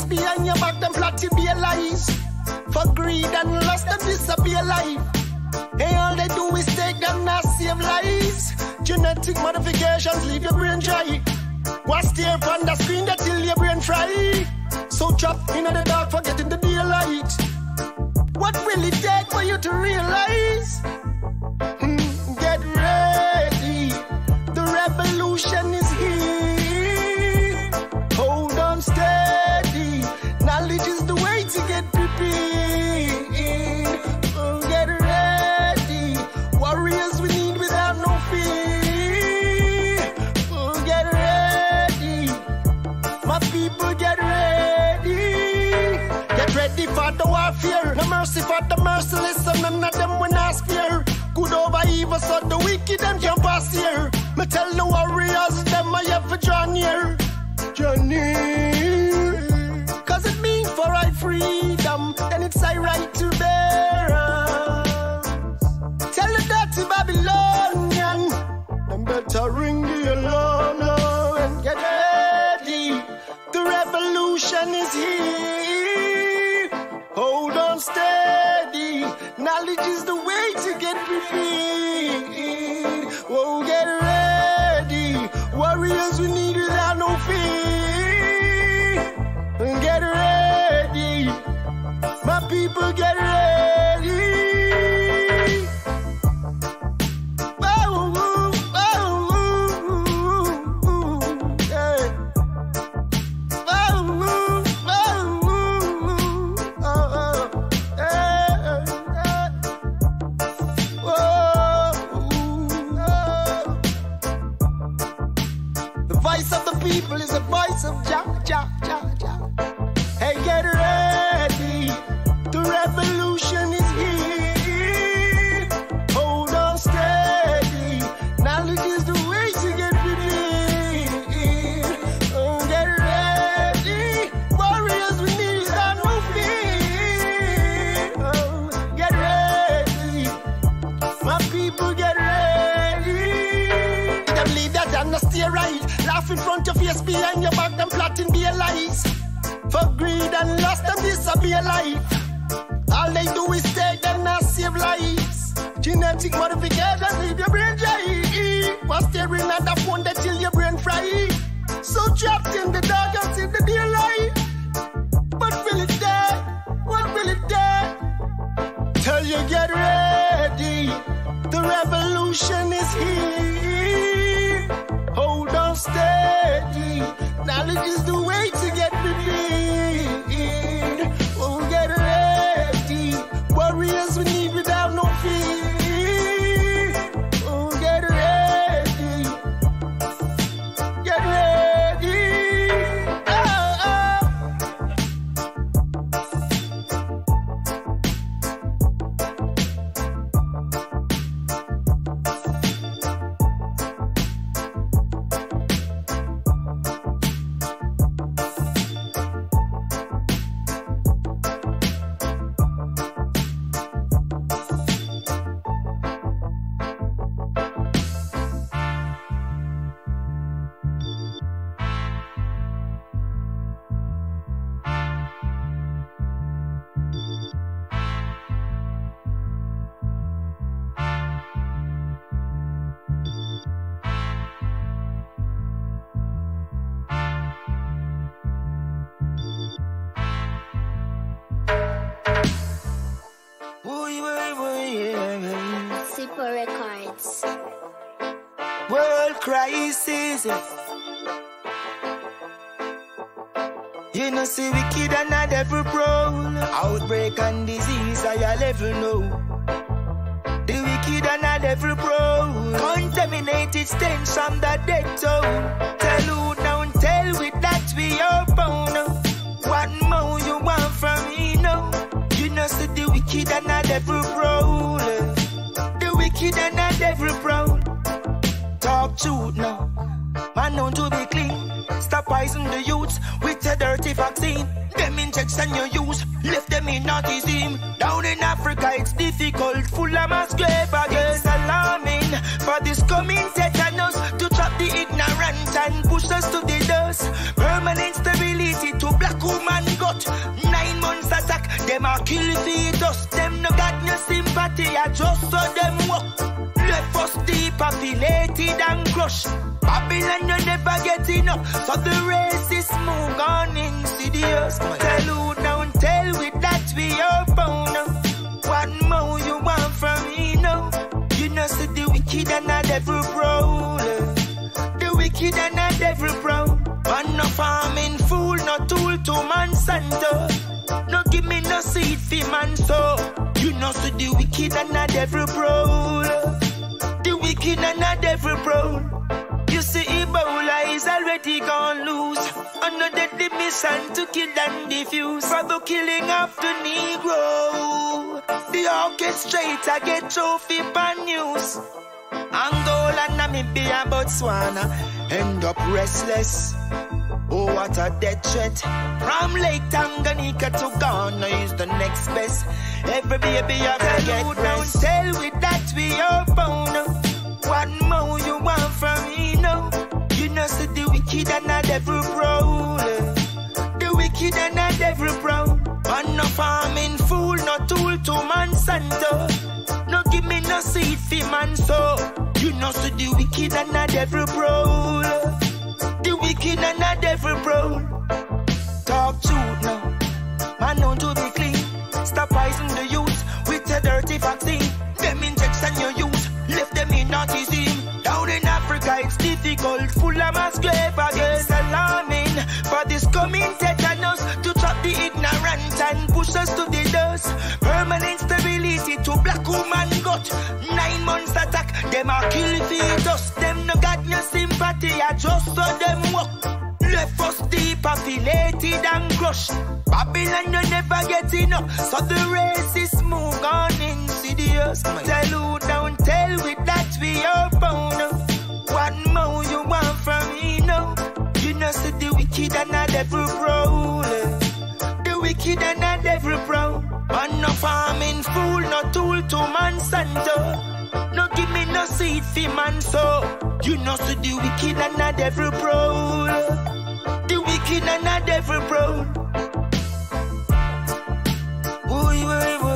your behind your back, them flat to be lies. For greed and lust, them disappear life. Hey, all they do is take them, not save lives. Genetic modifications leave your brain dry. What stare on the screen that till your brain fry. So trapped in the dark, forgetting the daylight. What will it take for you to realize? Face, behind your back, them plotting be lies. For greed and lust, them disappear life. All they do is take them not save lives. Genetic modification leave your brain dry. Was staring at the phone that till your brain fry. So trapped in the dark and see the daylight. But will it die? What will it die? Tell you get ready. The revolution is here. Is the You know, see wicked and a devil prowl. Outbreak and disease, I level know. The wicked and a devil prowl. Contaminated stench from the dead zone. Tell who don't tell with that we are bound. What more you want from me now? You know, see the wicked and a devil prowl. The youths with a dirty vaccine. Them injection you use, left them in autism. Down in Africa, it's difficult, full of mass grave against alarming. For this coming tetanus, to trap the ignorant and push us to the dust. Permanent stability to black woman got nine months attack. Them are kill fetus. Them no got no sympathy. I just saw them walk. Deep affiliated and crushed. Babylon you never get enough. So the race is move on insidious. Tell who don't tell with that we are bound. What more you want from me now? You know see the wicked and the devil proud. The wicked and the devil proud. Man no farming fool, no tool to Monsanto. No give me no seed for man so. You know see the wicked and the devil proud. Wicked and the devil proud. You see Ebola is already gone loose. Under the mission to kill and defuse. For the killing of the Negro. The orchestrator get trophy pan news. Angola, Namibia, Botswana end up restless. Oh, what a death threat. From Lake Tanganyika to Ghana is the next best. Every baby you can get rest. Tell with that we are bound. What more you want from me now? You know, see the wicked and the devil proud. The wicked and the devil proud. Man, no farming fool, no tool to Monsanto. No give me no seed for man so. You know, see the wicked and the devil proud. The wicked and the devil proud. Talk truth now. In. Down in Africa it's difficult, full of mass grave against alarming. For this coming tetanus to trap the ignorant and push us to the dust. Permanent stability to black woman got nine months attack. Them are kill fetus. Them no got no sympathy. I just saw them walk. Left us deep affiliated and crushed. Babylon you never get enough. So the race is move on insidious. Tell who don't tell with devil proud. The wicked and the devil proud. Man no farming fool, no tool to Monsanto. No give me no seed for man so. You know see the wicked and the devil proud. The wicked and the devil proud. Boy, boy, boy,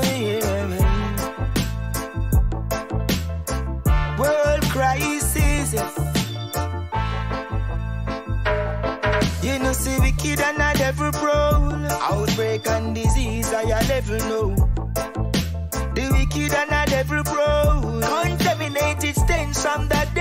wicked and the devil proud. Outbreak and disease, I a level know. The wicked and the devil proud. Contaminated stench from the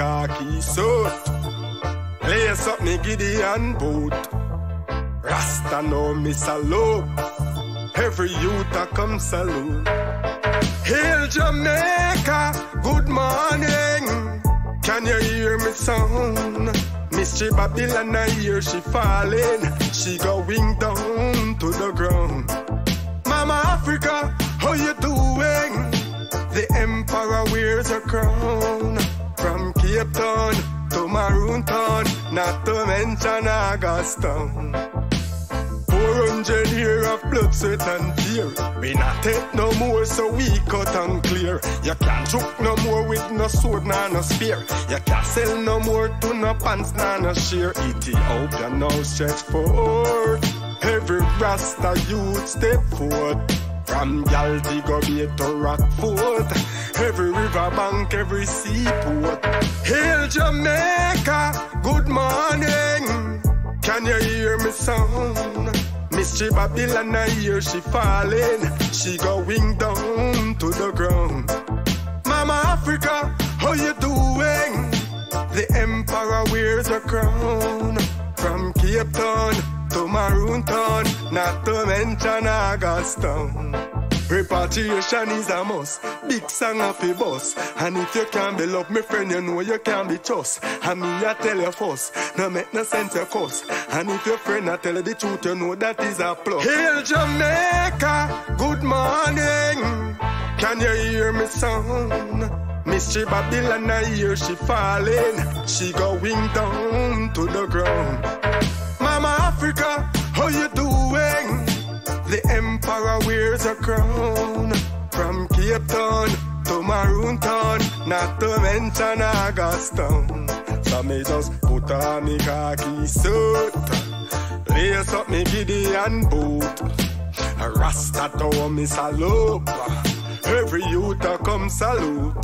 khaki suit, lace up me Gideon boot. Rasta know me salute, every youth a come salute. Hail Jamaica, good morning. Can you hear me sound? Mystery Babylon, I hear she falling. She going down to the ground. Mama Africa, how you doing? The emperor wears a crown. Cape Town to Maroon Town, not to mention Augustown. 400 year of blood, sweat and tear. We not take no more, so we cut and clear. You can't choke no more with no sword, nor no spear. You can't sell no more to no pants, nor no sheer. Ethiopia now stretch forth. Every Rasta youth step forward. From Yaldi go be to Rockfort. Every river bank, every seaport. Hail Jamaica, good morning. Can you hear me sound? Mystery Babylon, I hear she falling. She going down to the ground. Mama Africa, how you doing? The emperor wears a crown. From Cape Town to Maroon Town, not to mention Augustown. Repatriation is a must. Big song of a boss. And if you can't be love, my friend, you know you can't be trust. And me, I tell you first. No make no sense, of course. And if your friend, I tell you the truth, you know that is a plus. Hail Jamaica, good morning. Can you hear me sound? Mystery Babylon, I hear she falling. She going down to the ground. Mama Africa, how you doing? The emperor wears a crown from Cape Town to Maroon Town, not to mention Augustown. So me just put on me khaki suit, lace up me Gideon boot, Rasta to me salute. Every youth a come salute.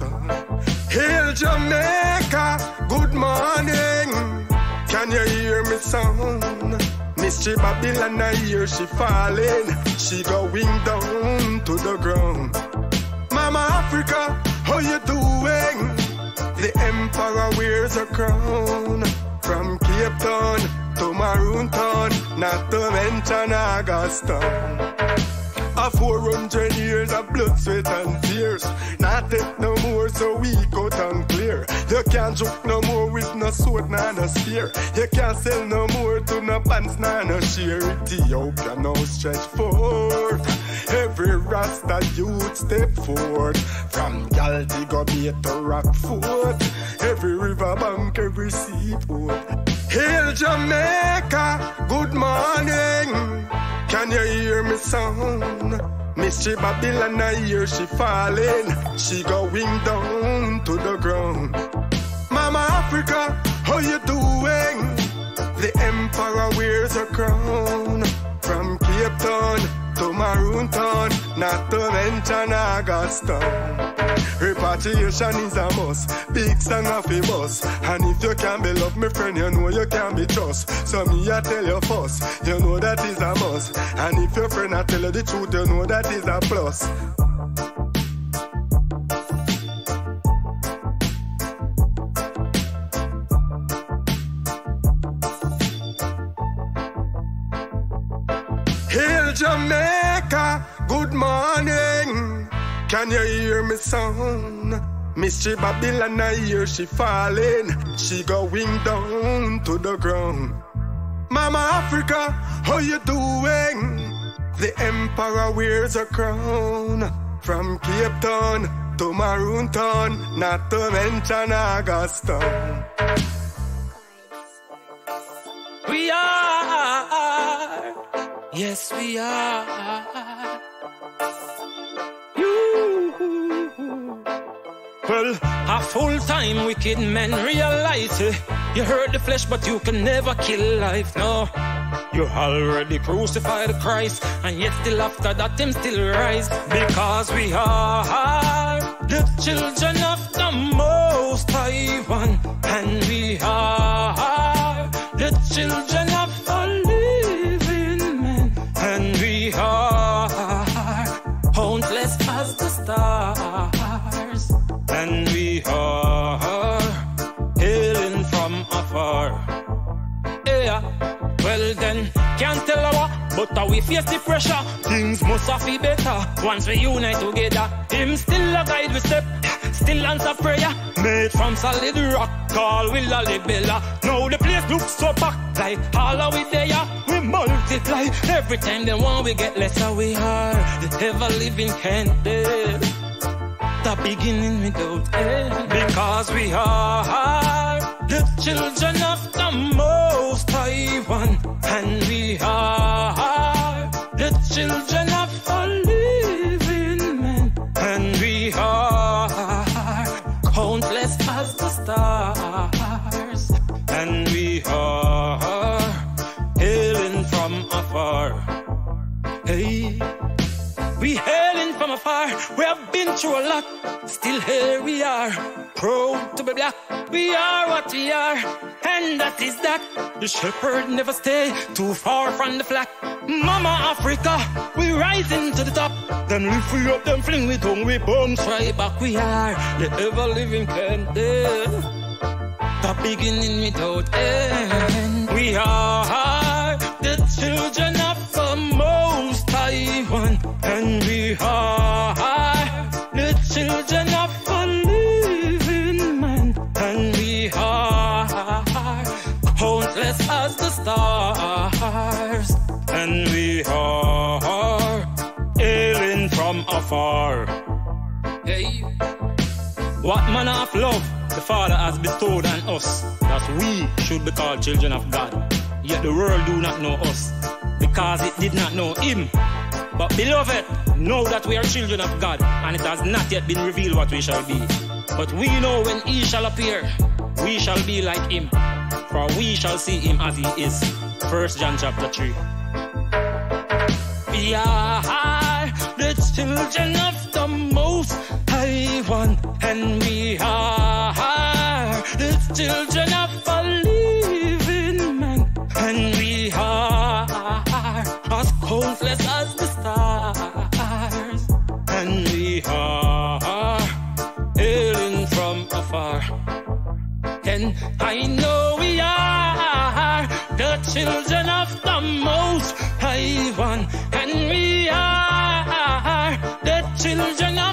Hail Jamaica, good morning. Can you hear me sound? Mystery Babylon, I hear she falling. She going down to the ground. Mama Africa, how you doing? The emperor wears a crown. From Cape Town to Maroon Town, not to mention Augustown. A 400 years of blood, sweat, and tears. Not take no more, so we go and clear. You can't joke no more with no sword, nah, no spear. You can't sell no more to no pants, nah, no sheer. Ethiopia no stretch forth. Every Rasta youth step forward. From Galti go be to Rockfort. Every river bank, every seaport. Hail Jamaica, good morning. Can you hear me sound? Mystery Babylon, I hear she falling. She going down to the ground. Mama Africa, how you doing? The emperor wears a crown. From Cape Town to Maroon Town, not to mention Augustown. Repatriation is a must. Big song of a bus. And if you can't be love, my friend, you know you can't be trust. So me, I tell you first, you know that is a must. And if your friend, I tell you the truth, you know that is a plus. Can you hear me sound? Mystery Babylon, I hear she falling. She going down to the ground. Mama Africa, how you doing? The emperor wears a crown. From Cape Town to Maroon Town, not to mention Augustown. We are, yes, we are. A full time wicked man realize it. You hurt the flesh, but you can never kill life. No, you already crucified Christ, and yet still after that, him still rise. Because we are the children of the Most High One, and we are the children we face the pressure. Things must have be better once we unite together. Him still a guide we step, still answer prayer. Made from solid rock, call will a libella. Now the place looks so packed, like all of we there. We multiply every time the one we get lesser we are. The ever living candle the beginning without end. Because we are the children of the Most High One, and we are children we have been through a lot. Still here we are, proud to be black. We are what we are, and that is that. The shepherd never stay too far from the flock. Mama Africa, we rising to the top. Then we free up, them fling with tongue, we bones right back. We are the ever living candle. The beginning without end. We are the children of the Most High One, and we are as the stars, and we are hailing from afar. Hey. What manner of love the Father has bestowed on us, that we should be called children of God. Yet the world do not know us, because it did not know Him. But beloved, know that we are children of God, and it has not yet been revealed what we shall be. But we know when He shall appear, we shall be like Him, for we shall see Him as He is. First John chapter 3. We are the children of the Most High One, and we are the children of a living man, and we are as countless as the stars, and we are hailing from afar. And I know children of the Most High One, and we are the children of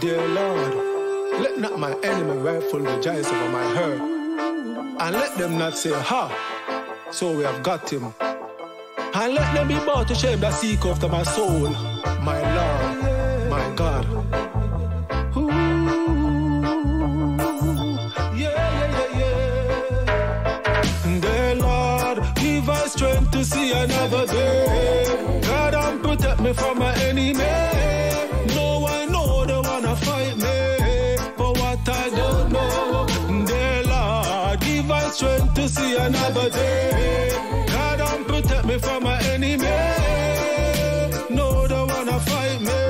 Dear Lord, let not my enemy rightful rejoice over my hurt, and let them not say, Ha, so we have got him. And let them be brought to shame that seek after my soul, my Lord, my God. Ooh, yeah, yeah, yeah, yeah. Dear Lord, give us strength to see another day. God, and protect me from my enemy. Strength to see another day. God, and protect me from my enemy. No, they wanna fight me,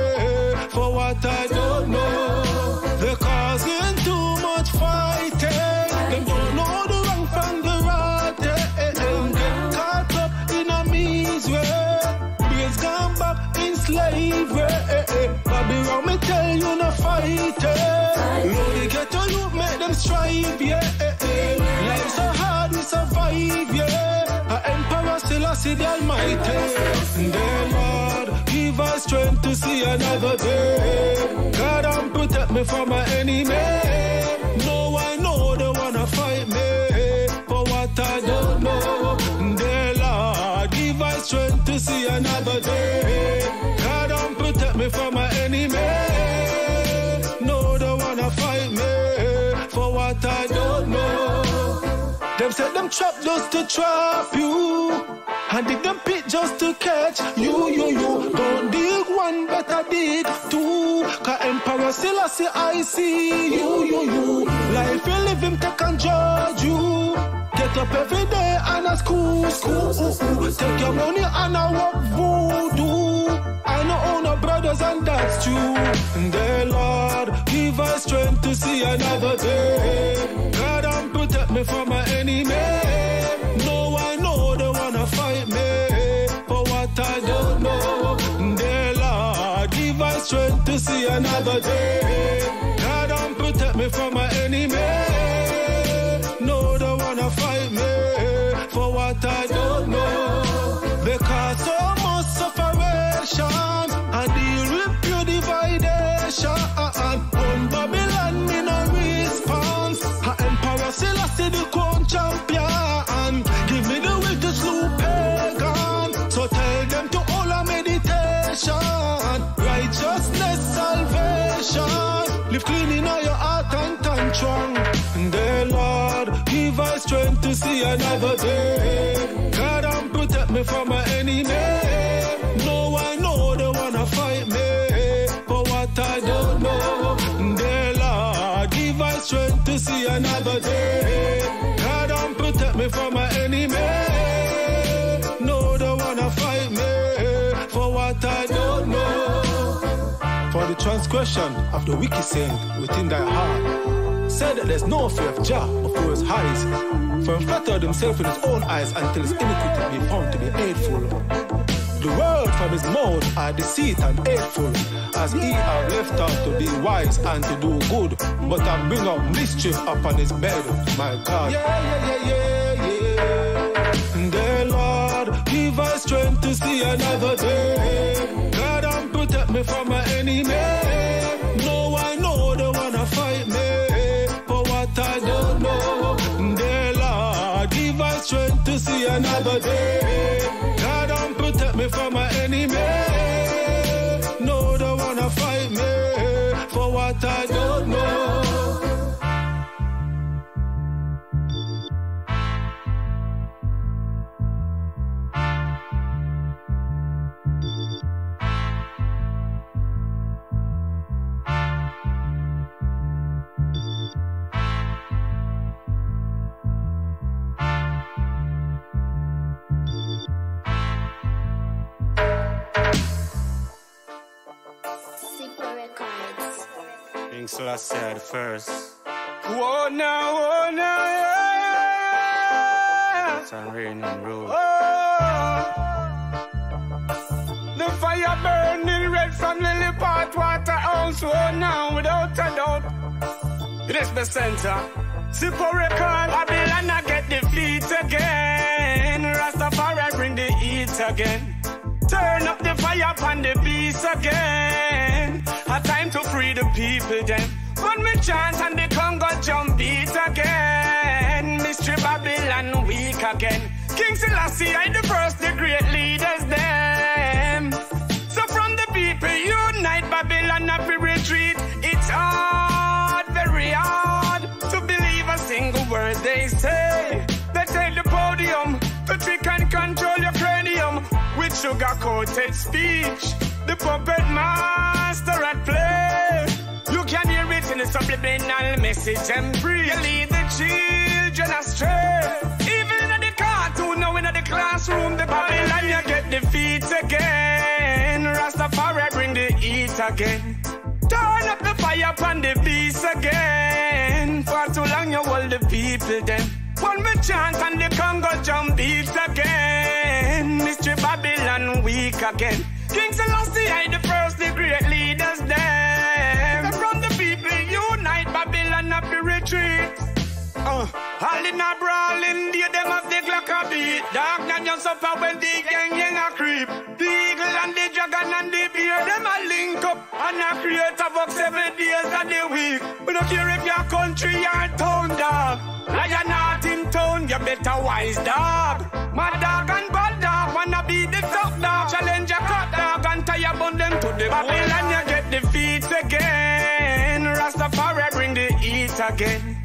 for what I don't know. They're causing too much fighting. Them don't know the wrong from the right. Get caught up in a misery. Brains gone back in slavery. Babylon, me tell you no fight. See the Almighty. Dear Lord, give us strength to see another day. God, and protect me from my enemy. No, I know they wanna fight me, for what I don't know. Dear Lord, give us strength to see another day. God, and protect me from my enemy. No, they wanna fight me, for what I don't know. Them said them trap just to trap you. And dig them pit just to catch you, you, you. Don't dig one, better dig two. Cause Emperor Selassie, I see you, you, you. Life you live him take and judge you. Get up every day and a school, school. Take your money and a work voodoo. I know all no brothers and that's true. Dear Lord, give us strength to see another day. God and protect me from my enemy. To see another day. God, don't protect me from my enemy. No, they wanna fight me for what I don't know. Salvation. Live clean in all your heart and tantrum. And dear Lord, give us strength to see another day. God, and protect me from my enemy. No, I know they wanna fight me. But what I don't know, dear Lord, give us strength to see another day. God, and protect me from transgression of the wicked sin within thy heart. Said that there's no fear of Jah before his eyes. For he flattered himself in his own eyes until his iniquity be found to be hateful. The world from his mouth are deceit and hateful, as he are left out to be wise and to do good, but I bring up mischief upon his bed, my God. Yeah, yeah, yeah, yeah, yeah. Dear Lord, give us strength to see another day. Protect me from my enemy. No, I know they wanna fight me, but what I don't know. Dear Lord, give us strength to see another day. First. Whoa now, whoa now, yeah. It's on raining road. Oh. The fire burning red from Lily Pot Waterhouse. Oh now, without a doubt. It is the center. Super record, Babylon I get defeat again. Rastafari bring the heat again. Turn up the fire upon the beast again. A time to free the people then. When me chant and the Congo jump beat again. Mystery Babylon weak again. King Selassie I the first, the great leaders them. So from the people unite Babylon up retreat. It's hard, very hard to believe a single word they say. They take the podium to trick and control your cranium with sugar coated speech. The puppet master at play. The subliminal message and breathe. You lead the children astray. Even in the cartoon, now in the classroom, the Babylon you get defeat again. Rastafari bring the heat again. Turn up the fire upon the beast again. For too long you hold the people then. One me chant and the Congo jump beat again. Mystery Babylon weak again. King I the first, Retreat. Uh, all in a brawling, they them have the clock a beat. Dark night you suffer when the gang gang a creep. The eagle and the dragon and the bear, them a link up and a create havoc seven days of the week. We don't care if your country or town dog. Lion not in town, you better wise dog. My dog and bad dog wanna be the top dog. Challenge your cut dog and tie your bun them to the Babylon. You get defeat again. Rastafari again.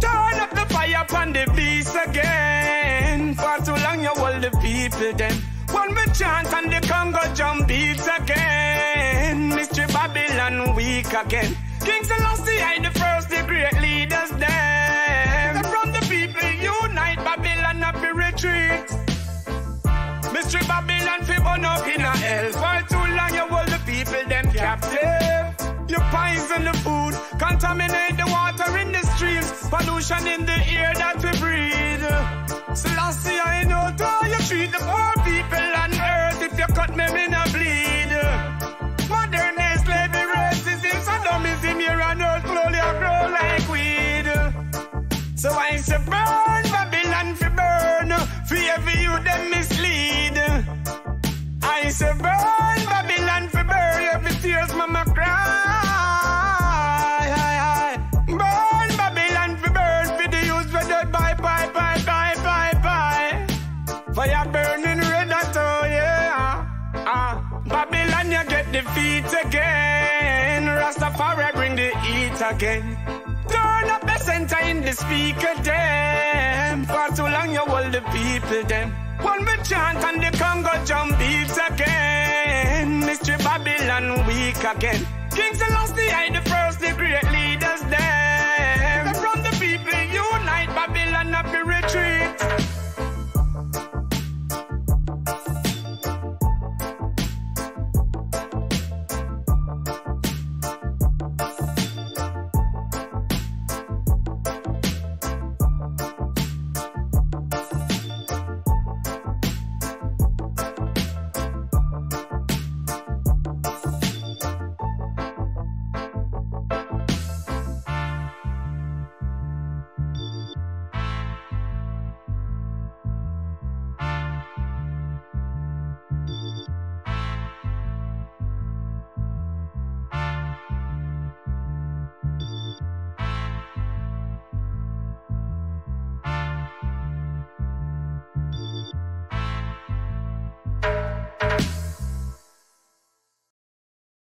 Turn up the fire upon the beast again. For too long you hold the people then. One me chant and the Congo jump beats again. Mystery Babylon weak again. King Selassie I the first, the great leaders them. From the people unite Babylon up retreat. Mystery Babylon fi burn up in a hell. For too long you hold the people them captive. You poison the food, contaminate the water in the streams, pollution in the air that we breathe. Selassie, I know how you treat the poor people on earth. If you cut me, me no bleed. again. Turn up the center in the speaker, them. For too long you hold the people, them. One we chant and the Congo jump beats again. Mystery Babylon weak again. Kings are lost, the first, the great leaders, them. From the people unite, Babylon up the retreat.